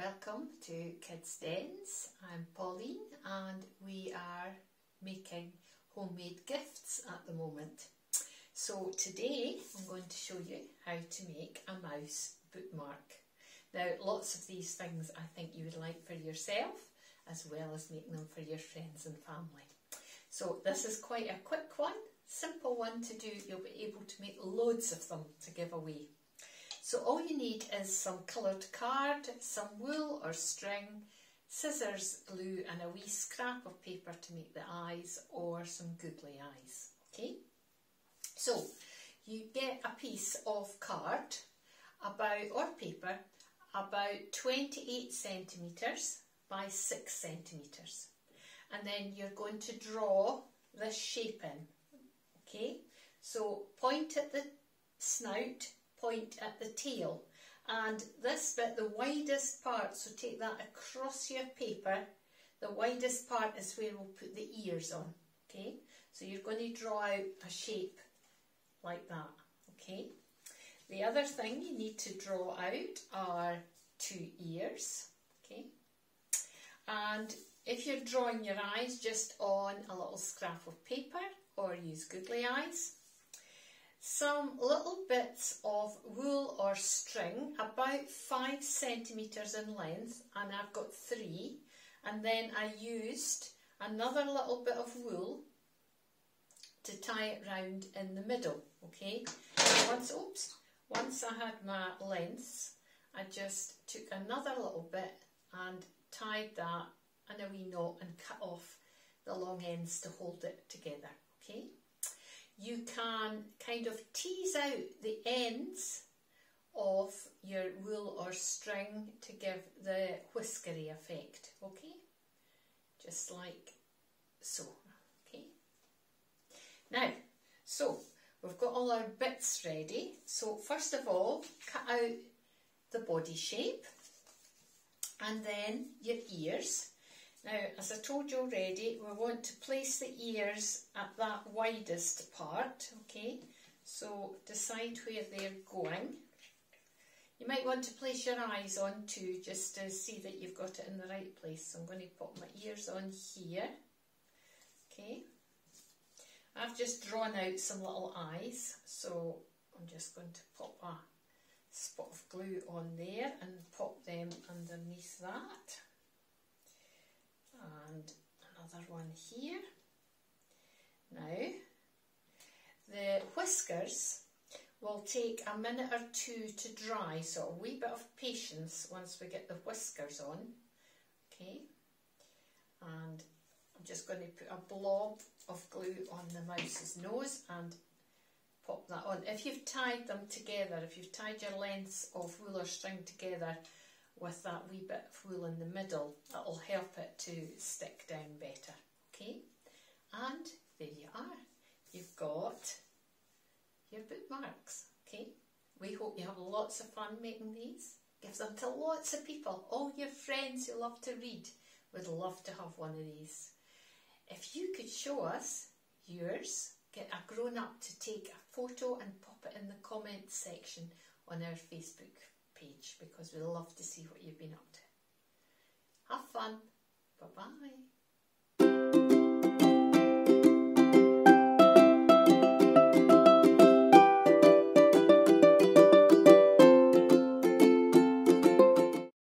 welcome to Kids Dens. I'm Pauline and we are making homemade gifts at the moment. So today I'm going to show you how to make a mouse bookmark. Now lots of these things I think you would like for yourself as well as making them for your friends and family. So this is quite a quick one, simple one to do. You'll be able to make loads of them to give away. So all you need is some coloured card, some wool or string, scissors, glue and a wee scrap of paper to make the eyes or some googly eyes. Okay, so you get a piece of card about or paper about 28 centimetres by 6 centimetres and then you're going to draw this shape in. Okay, so point at the snout point at the tail and this bit, the widest part, so take that across your paper, the widest part is where we'll put the ears on, okay? So you're going to draw out a shape like that, okay? The other thing you need to draw out are two ears, okay? And if you're drawing your eyes just on a little scrap of paper or use googly eyes, some little bits of wool or string about five centimetres in length and I've got three. And then I used another little bit of wool to tie it round in the middle okay? Once oops once I had my lengths I just took another little bit and tied that in a wee knot and cut off the long ends to hold it together okay you can kind of tease out the ends of your wool or string to give the whiskery effect, okay? Just like so, okay? Now, so we've got all our bits ready. So first of all, cut out the body shape and then your ears. Now, as I told you already, we want to place the ears at that widest part, okay? So decide where they're going. You might want to place your eyes on too, just to see that you've got it in the right place. So I'm going to put my ears on here, okay? I've just drawn out some little eyes, so I'm just going to pop a spot of glue on there and pop them underneath that and another one here. Now, the whiskers will take a minute or two to dry, so a wee bit of patience once we get the whiskers on. Okay, and I'm just going to put a blob of glue on the mouse's nose and pop that on. If you've tied them together, if you've tied your lengths of wool or string together, with that wee bit of wool in the middle. That'll help it to stick down better. Okay, and there you are. You've got your bookmarks. Okay, we hope you have lots of fun making these. Give them to lots of people. All your friends who love to read would love to have one of these. If you could show us yours, get a grown up to take a photo and pop it in the comments section on our Facebook page because we love to see what you've been up to. Have fun. Bye bye.